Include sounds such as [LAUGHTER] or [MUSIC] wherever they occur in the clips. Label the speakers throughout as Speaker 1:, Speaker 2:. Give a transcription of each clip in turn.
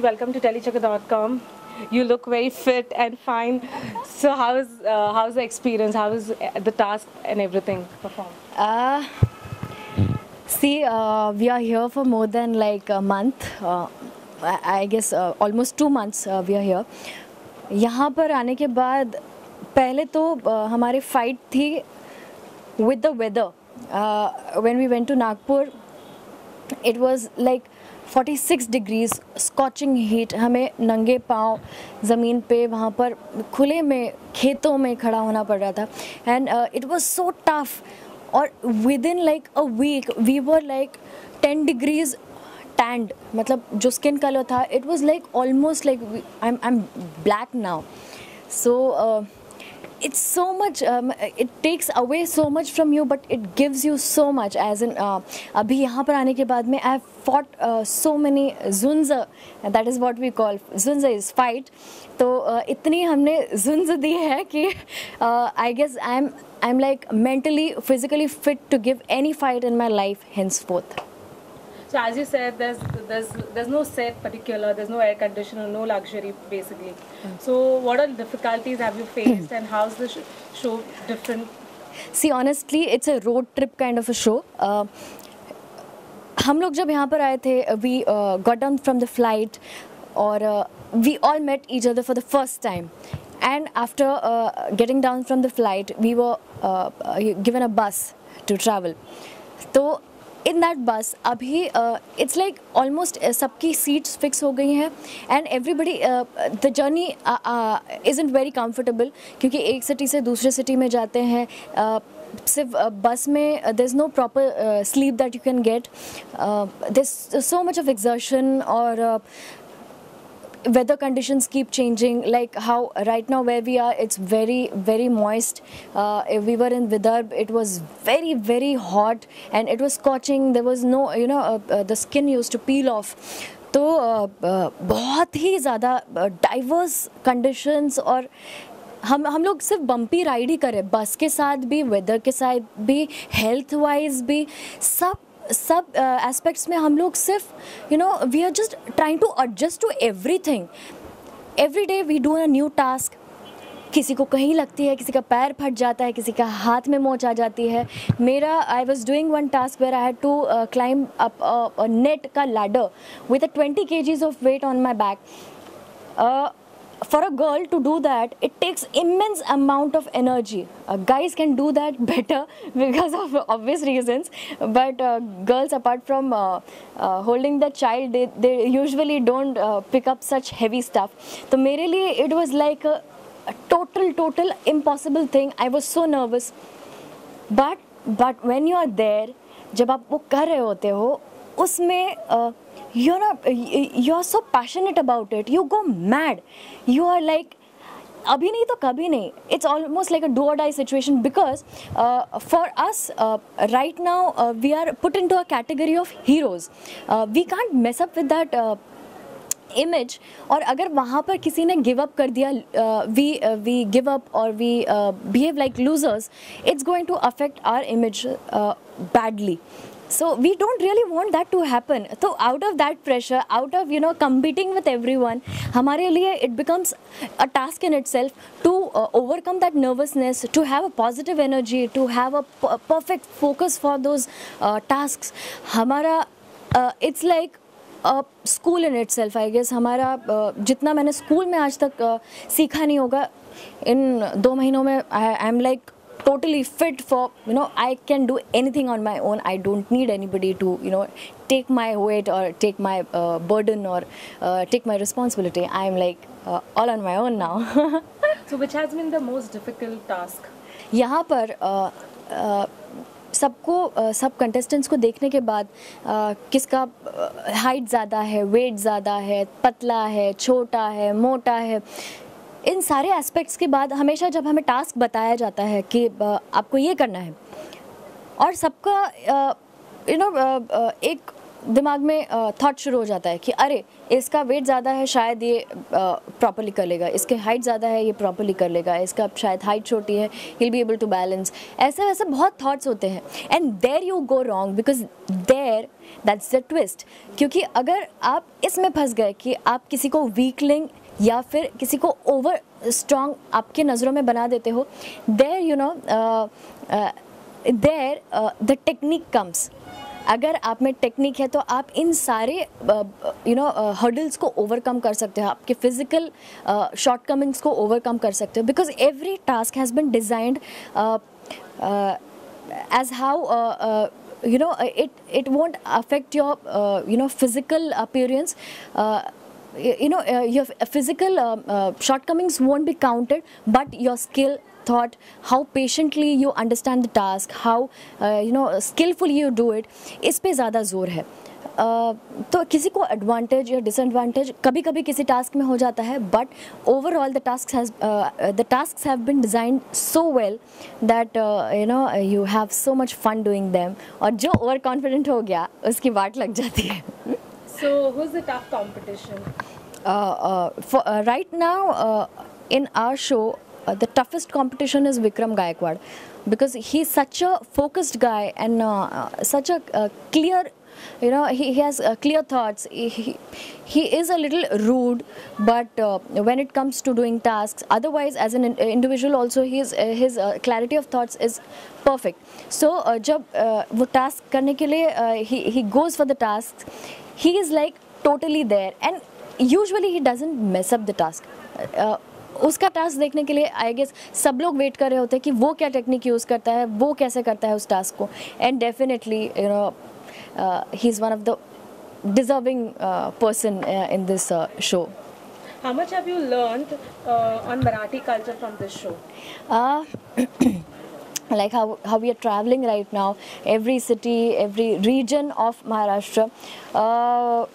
Speaker 1: Welcome to Tellychakkar.com. You look very fit and fine. So how is uh, how's the experience? How is uh, the task and everything performed?
Speaker 2: Uh, see, uh, we are here for more than like a month. Uh, I guess uh, almost two months uh, we are here. यहाँ पर आने के बाद पहले तो uh, हमारी fight थी with the weather when we went to Nagpur it was like 46 degrees scorching heat हमें नंगे पाँव ज़मीन पे वहाँ पर खुले में, खेतों में खड़ा होना पड़ रहा था। And it was so tough और within like a week we were like 10 degrees tanned मतलब जो स्किन कलर था it was like almost like I am black now so it's so much um, it takes away so much from you but it gives you so much as in uh, अभी यहाँ पर आने के बाद में आई fought uh, so many zunza that is what we call zunza is fight तो uh, इतनी हमने zunza दी है कि I guess I am I am like mentally physically fit to give any fight in my life henceforth
Speaker 1: So as you said, there's there's there's no set particular, there's no air conditioner, no luxury basically. So what are difficulties have you faced and how's the sh- show different?
Speaker 2: See honestly it's a road trip kind of a show हम लोग जब यहाँ पर आए थे we got down from the flight और we all met each other for the first time and after getting down from the flight we were given a बस to travel तो in that bus अभी it's like almost सबकी seats fix हो गई हैं and everybody the journey is isn't very comfortable क्योंकि एक city से दूसरे सिटी में जाते हैं uh, सिर्फ़ बस में there is no proper sleep that you can get this so much of exertion और weather conditions keep changing like how right now where we are it's very very moist uh, if we were in Vidarbh it was very very hot and it was scorching there was no you know uh, uh, the skin used to peel off तो uh, uh, बहुत ही ज़्यादा diverse conditions और हम हम लोग सिर्फ़ bumpy ride ही करें बस के साथ भी वेदर के साथ भी हेल्थ वाइज भी सब सब एस्पेक्ट्स में हम लोग सिर्फ़ you know we are just trying to adjust to everything every day we do a new task किसी को कहीं लगती है, किसी का पैर फट जाता है, किसी का हाथ में मोच आ जाती है। मेरा I was doing one task where I had to climb up net का ladder with a twenty K Gs of weight on my back for a girl to do that it takes immense amount of energy uh, guys can do that better [LAUGHS] because of obvious reasons but uh, girls apart from uh, uh, holding the child they, they usually don't uh, pick up such heavy stuff so mere liye it was like a, a total total impossible thing i was so nervous but but when you are there जब आप वो कर रहे होते हो उसमें uh, you're not you're so passionate about it you go mad you are like अभी नहीं तो कभी नहीं it's almost like a do और die situation because for us right now we are put in to a category of heroes we can't mess up with that image और अगर वहाँ पर किसी ने गिव अप कर दिया वी वी गिव अप और we behave like losers it's going to affect our image badly so we don't really want that to happen so out of that pressure out of you know competing with everyone हमारे लिए it becomes a task in itself to uh, overcome that nervousness to have a positive energy to have a perfect focus for those uh, tasks हमारा uh, it's like school in itself I guess हमारा uh, जितना मैंने school में आज तक uh, सीखा नहीं होगा इन दो महीनों में I am like totally fit for you know i can do anything on my own i don't need anybody to you know take my weight or take my uh, burden or uh, take my responsibility i'm like uh, all on my own now
Speaker 1: So which has been the most difficult task?
Speaker 2: यहाँ पर uh, uh, सबको uh, सब contestants को देखने के बाद uh, किसका height ज़्यादा है वेट ज़्यादा है पतला है छोटा है मोटा है इन सारे एस्पेक्ट्स के बाद हमेशा जब हमें टास्क बताया जाता है कि आपको ये करना है, और सबका यू नो एक दिमाग में थॉट शुरू हो जाता है कि अरे, इसका वेट ज़्यादा है, शायद ये प्रॉपरली कर लेगा, इसके हाइट ज़्यादा है, ये प्रॉपरली कर लेगा, इसका शायद हाइट छोटी है will be able to balance ऐसे वैसे बहुत थॉट्स होते हैं and there you go wrong because there that's the twist क्योंकि अगर आप इसमें फंस गए कि आप किसी को वीकलिंग या फिर किसी को ओवर स्ट्रॉन्ग आपके नज़रों में बना देते हो there you know there the technique comes अगर आप में टेक्निक है तो आप इन सारे यू नो हर्डल्स को ओवरकम कर सकते हो आपके फ़िज़िकल शॉर्टकमिंग्स को ओवरकम कर सकते हो because every task has been designed as how you know it it won't affect your uh, you know physical uh, you know uh, your physical uh, uh, shortcomings won't be counted but your skill thought how patiently you understand the task how uh, you know skillfully you do it इस पे ज़्यादा ज़ोर है Uh, तो किसी को advantage या disadvantage कभी कभी किसी टास्क में हो जाता है but overall the task has the task have been designed so well that you know you have so much fun doing them और जो ओवर कॉन्फिडेंट हो गया उसकी वाट लग जाती है
Speaker 1: so who's the tough competition?
Speaker 2: Uh, uh, for, uh, right now, in our show, the toughest competition is Vikram Gaikwad because he's such a focused guy and such a clear you know he, he has uh, clear thoughts he, he, he, is a little rude but uh, when it comes to doing tasks otherwise as an in individual also his uh, his clarity of thoughts is perfect so jab wo task karne ke liye he he goes for the tasks he is like totally there and usually he doesn't mess up the task uh, उसका task देखने के लिए I guess सब लोग wait कर रहे होते हैं कि वो क्या टेक्निक यूज़ करता है वो कैसे करता है उस टास्क को and definitely you know he is one of the deserving person in this show
Speaker 1: How much have you learned uh, on Marathi culture from this show?
Speaker 2: Uh, [CLEARS THROAT] [CLEARS THROAT] like how, how we are traveling right now, every city, every region of Maharashtra. Uh,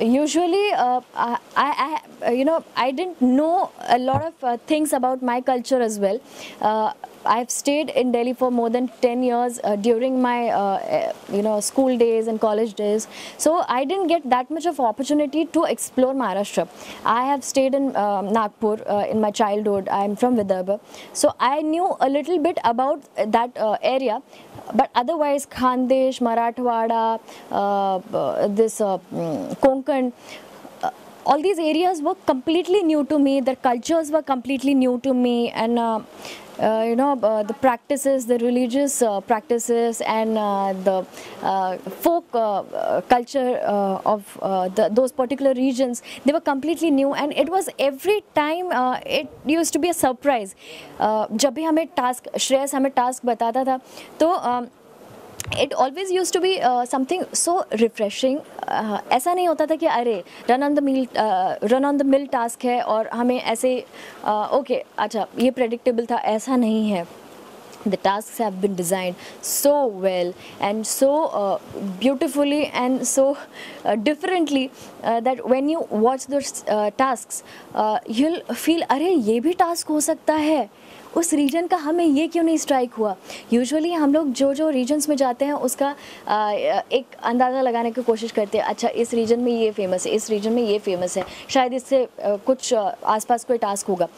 Speaker 2: usually uh, I, I, I you know i didn't know a lot of uh, things about my culture as well. Uh, i've stayed in delhi for more than 10 years uh, during my uh, uh, you know school days and college days. So i didn't get that much of opportunity to explore maharashtra. I have stayed in uh, nagpur uh, in my childhood. I'm from vidarbha. So i knew a little bit about that uh, area but otherwise khandesh marathwada uh, uh, this uh, mm, konkan all these areas were completely new to me their cultures were completely new to me and uh, uh, you know uh, the practices the religious uh, practices and uh, the uh, folk uh, uh, culture uh, of uh, the, those particular regions they were completely new and it was every time uh, it used to be a surprise uh, जब भी हमें task Shreyas हमें task बताता था तो um, it always used to be something so refreshing ऐसा नहीं होता था कि अरे run on the mill run on the mill task है और हमें ऐसे ओके uh, okay, अच्छा ये प्रेडिक्टेबल था ऐसा नहीं है। The tasks have been designed so well and so uh, beautifully and so uh, differently uh, that when you watch those uh, tasks uh, you'll feel अरे ये भी टास्क हो सकता है। उस रीजन का हमें ये क्यों नहीं स्ट्राइक हुआ? यूजुअली हम लोग जो जो रीजन्स में जाते हैं उसका आ, एक अंदाज़ा लगाने की कोशिश करते हैं अच्छा इस रीजन में ये फ़ेमस है इस रीजन में ये फ़ेमस है। शायद इससे कुछ आ, आसपास कोई टास्क होगा।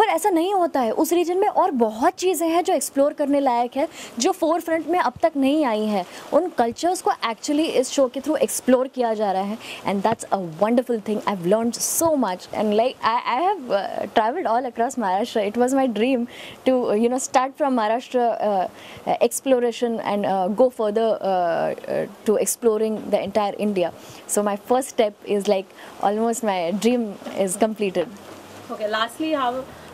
Speaker 2: पर ऐसा नहीं होता है। उस रीजन में और बहुत चीज़ें हैं जो एक्सप्लोर करने लायक है जो फोर फ्रंट में अब तक नहीं आई हैं। उन कल्चर्स को एक्चुअली इस शो के थ्रू एक्सप्लोर किया जा रहा है। And that's a wonderful thing I learn so much and like I I have travelled all across Maharashtra it was my dream to you know start from Maharashtra go further uh, uh, to exploring the entire India. So my first step is like almost my dream is completed.
Speaker 1: Okay, lastly, how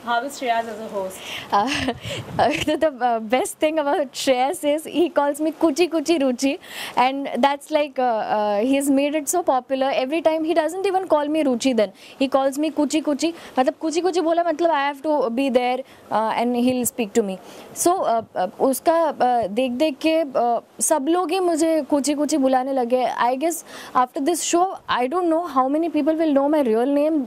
Speaker 1: how is Shreyas as a host?
Speaker 2: Uh, the the uh, best thing about Shreyas is he calls me Kuchi Kuchi Ruchi, and that's like uh, uh, he's made it so popular. Every time he doesn't even call me Ruchi, then he calls me Kuchi Kuchi. मतलब कुची कुची बोला मतलब be there uh, and he'll speak to me. So uh, uh, उसका uh, देख देख के uh, सब लोग ही मुझे कुची कुची बुलाने लगे. I guess after this show, I don't know how many people will know my real name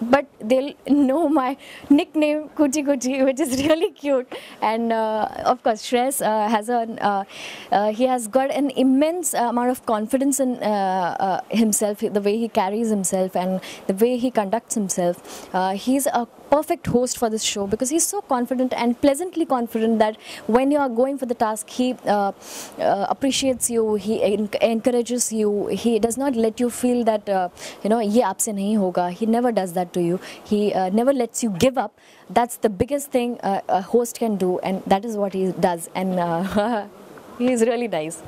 Speaker 2: but they'll know my nickname Kuchi Kuchi, [LAUGHS] which is really cute. And uh, of course, Shreyas uh, has a uh, uh, he has got an immense amount of confidence in uh, uh, himself, the way he carries himself and the way he conducts himself. He's a perfect host for this show because he's so confident and pleasantly confident that when you are going for the task, he uh, uh, appreciates you, he encourages you, he does not let you feel that, uh, you know, ye aapse nahi hoga. He never does that to you. He uh, never lets you give up. That's the biggest thing a host can do and that is what he does and uh, [LAUGHS] he is really nice.